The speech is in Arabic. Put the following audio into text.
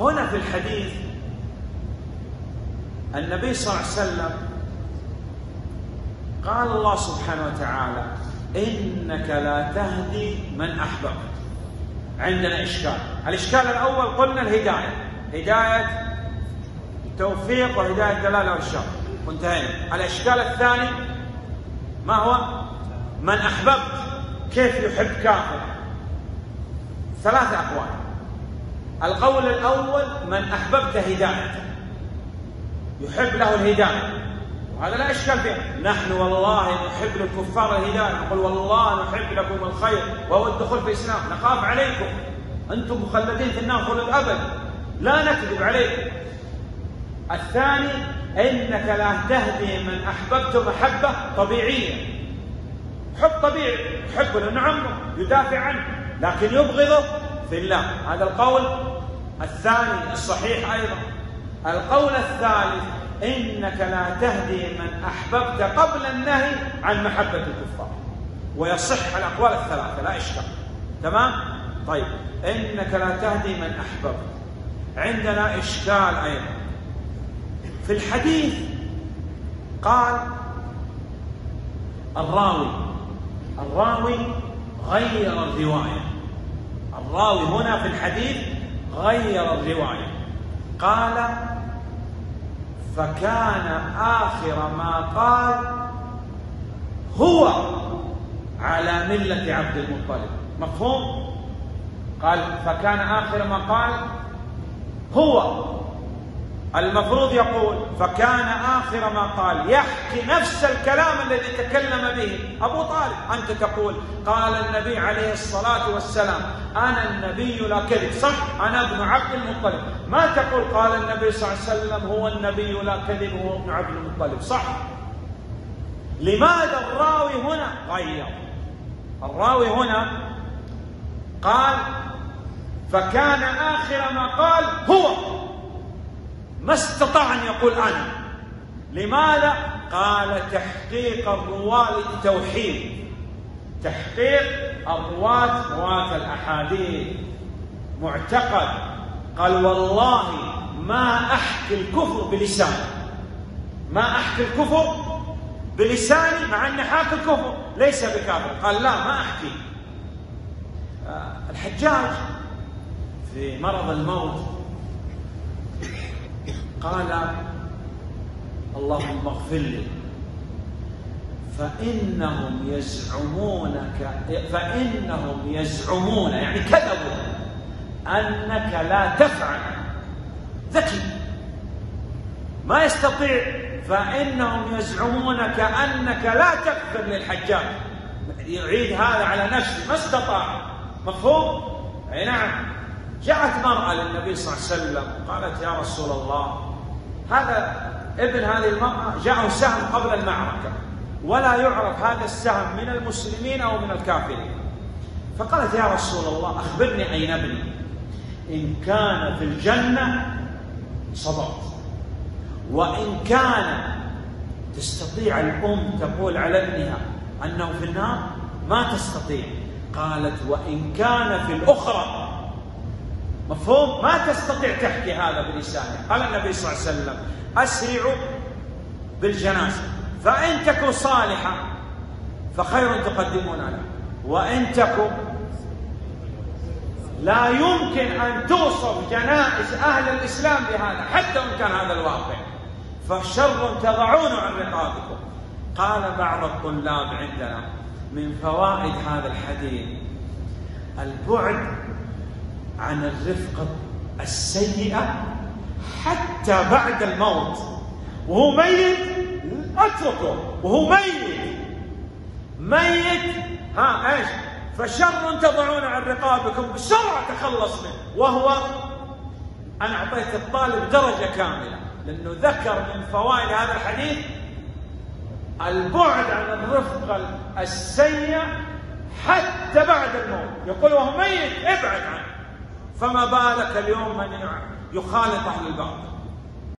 هنا في الحديث النبي صلى الله عليه وسلم قال الله سبحانه وتعالى إنك لا تهدي من أحببت. عندنا إشكال. الإشكال الأول قلنا الهداية. هداية التوفيق وهداية الدلالة والشر. وانتهينا الإشكال الثاني ما هو؟ من أحببت. كيف يحب كافر؟ ثلاثة أقوال. القول الأول من أحببت هدايته يحب له الهداية. وهذا لا إشكال فيه. نحن والله نحب للكفار الهداية. نقول والله نحب لكم الخير وهو الدخول في الإسلام. نخاف عليكم. أنتم مخلدين في النار خلود أبد لا نكذب عليكم. الثاني إنك لا تهدي من أحببت محبة طبيعية. حب طبيعي. يحبه لأنه عمه يدافع عنه لكن يبغضه في الله. هذا القول الثاني الصحيح أيضا. القول الثالث إنك لا تهدي من أحببت قبل النهي عن محبة الكفار. ويصح الأقوال الثلاثة لا إشكال. تمام؟ طيب إنك لا تهدي من أحببت. عندنا إشكال أيضا. في الحديث قال الراوي الراوي غير الرواية. الراوي هنا في الحديث غير الرواية. قال فكان آخر ما قال هو على ملة عبد المطلب. مفهوم؟ قال فكان آخر ما قال هو. المفروض يقول فكان آخر ما قال يحكي نفس الكلام الذي تكلم به أبو طالب. أنت تقول قال النبي عليه الصلاة والسلام أنا النبي لا كذب. صح أنا ابن عبد المطلب. ما تقول قال النبي صلى الله عليه وسلم هو النبي لا كذب هو ابن عبد المطلب. صح. لماذا الراوي هنا؟ غير. الراوي هنا قال فكان آخر ما قال هو. ما استطاع أن يقول أنا. لماذا؟ قال تحقيق الرواة للتوحيد تحقيق الرواة رواة الأحاديث. معتقد. قال والله ما أحكي الكفر بلساني ما أحكي الكفر بلساني مع أني حاكي الكفر. ليس بكافر. قال لا ما أحكي. آه، الحجاج في مرض الموت قال اللهم اغفر لي. فإنهم يزعمونك فإنهم يزعمون يعني كذبوا أنك لا تفعل. ذكي. ما يستطيع. فإنهم يزعمون كأنك لا تغفر للحجاج. يعيد هذا على نفسه. ما استطاع. مفهوم؟ أي نعم. جاءت مرأة للنبي صلى الله عليه وسلم قالت يا رسول الله هذا ابن هذه المرأة جاءه سهم قبل المعركة ولا يعرف هذا السهم من المسلمين أو من الكافرين. فقالت يا رسول الله أخبرني أين ابني؟ إن كان في الجنة صدقت وإن كان تستطيع الأم تقول على ابنها أنه في النار ما تستطيع. قالت وإن كان في الأخرى مفهوم؟ ما تستطيع تحكي هذا بلسانك. قال النبي صلى الله عليه وسلم أسرعوا بالجنازة فإن تكن صالحة فخير تقدمون له. وإن تكن لا يمكن أن توصف جنائز أهل الإسلام بهذا حتى وإن كان هذا الواقع. فشر تضعون عن رقابكم. قال بعض الطلاب عندنا من فوائد هذا الحديث البعد عن الرفقة السيئة حتى بعد الموت. وهو ميت أتركه. وهو ميت. ميت. ها إيش؟ فشر تضعون عن رقابكم بسرعة تخلص منه. وهو أنا أعطيت الطالب درجة كاملة. لأنه ذكر من فوائد هذا الحديث البعد عن الرفقة السيئة حتى بعد الموت. يقول وهو ميت ابعد عنه. فما بالك اليوم من يخالط أهل الباطل؟